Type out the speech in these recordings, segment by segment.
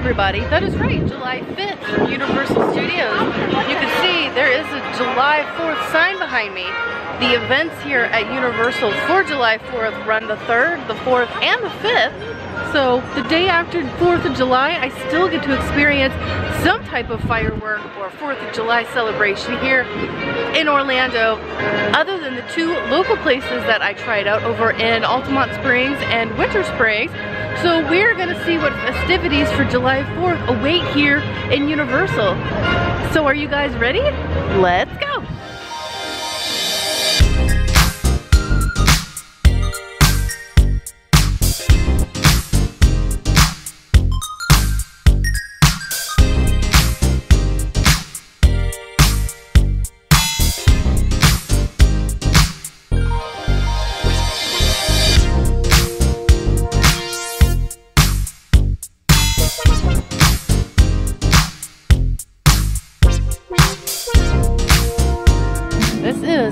Happy July 5th, everybody. That is right, July 5th, Universal Studios. You can see there is a July 4th sign behind me. The events here at Universal for July 4th run the 3rd, the 4th, and the 5th. So the day after 4th of July, I still get to experience some type of firework or 4th of July celebration here in Orlando, other than the two local places that I tried out over in Altamonte Springs and Winter Springs. So we're gonna see what festivities for July 4th await here in Universal. So are you guys ready? Let's go.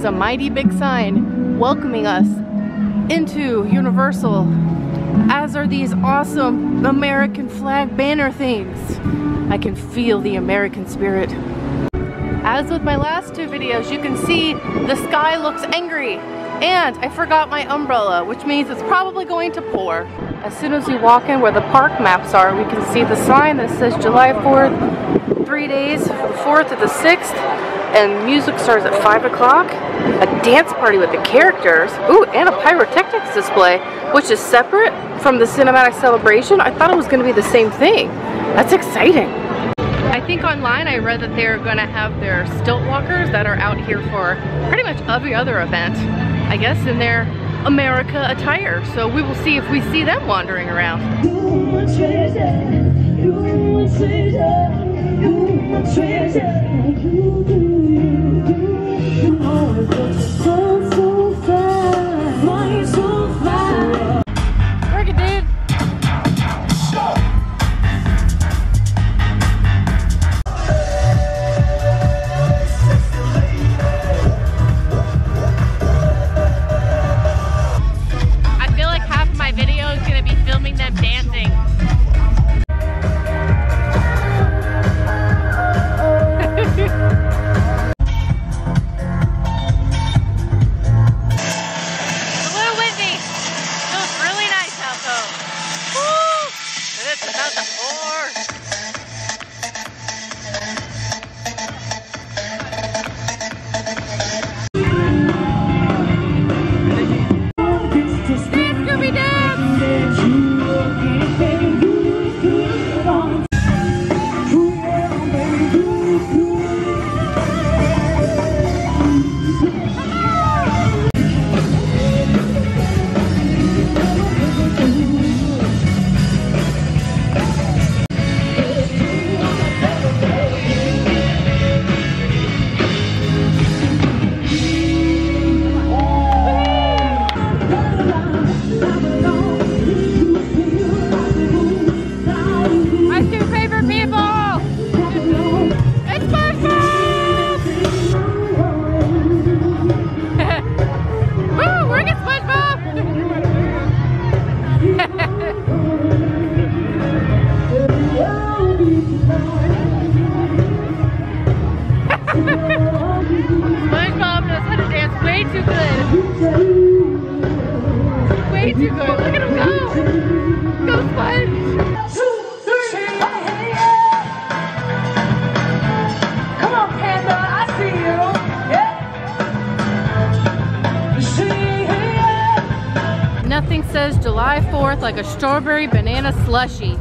A mighty big sign welcoming us into Universal, as are these awesome American flag banner things. I can feel the American spirit. As with my last two videos, you can see the sky looks angry. And I forgot my umbrella, which means it's probably going to pour. As soon as we walk in where the park maps are, we can see the sign that says July 4th, three days, the 4th to the 6th, and music starts at 5 o'clock. A dance party with the characters. Ooh, and a pyrotechnics display, which is separate from the cinematic celebration. I thought it was going to be the same thing. That's exciting. I think online I read that they're going to have their stilt walkers that are out here for pretty much every other event. I guess in their America attire. So we will see if we see them wandering around. Work it, like a strawberry banana slushy.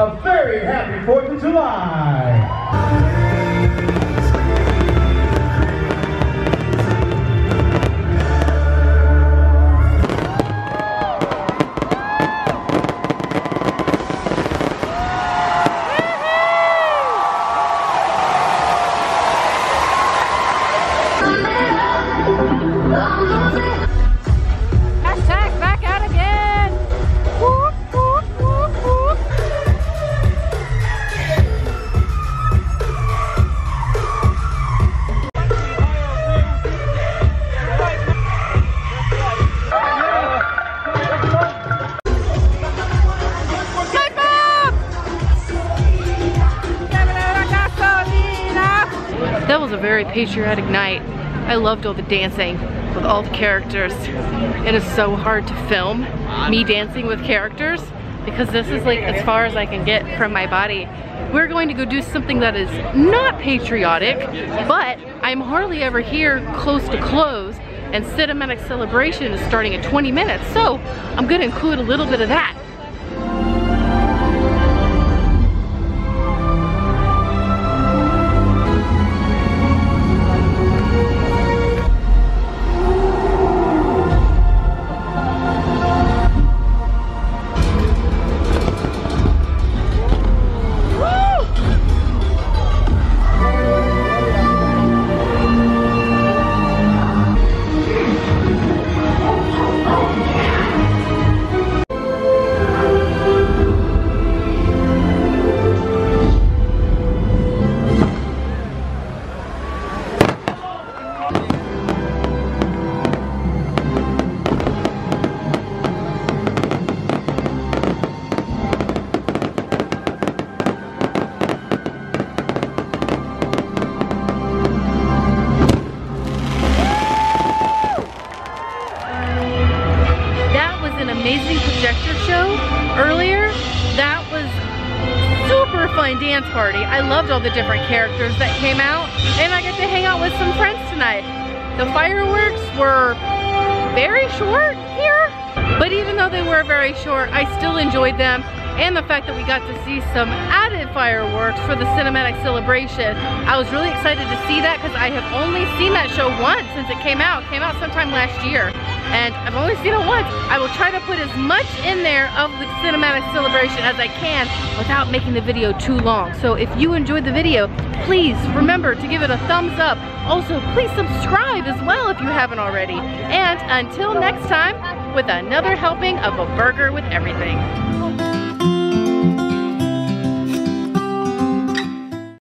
A very happy 4th of July. Patriotic night. I loved all the dancing with all the characters. It is so hard to film me dancing with characters because this is like as far as I can get from my body. We're going to go do something that is not patriotic, but I'm hardly ever here close to close and Cinematic Celebration is starting in 20 minutes. So I'm gonna include a little bit of. That super dance party. I loved all the different characters that came out and I got to hang out with some friends tonight. The fireworks were very short here, but even though they were very short, I still enjoyed them and the fact that we got to see some added fireworks for the cinematic celebration. I was really excited to see that because I have only seen that show once since it came out. It came out sometime last year and I've only seen it once. I will try to put as much in there of the cinematic celebration as I can without making the video too long. So if you enjoyed the video, please remember to give it a thumbs up. Also, please subscribe as well if you haven't already. And until next time, with another helping of a Berger with everything.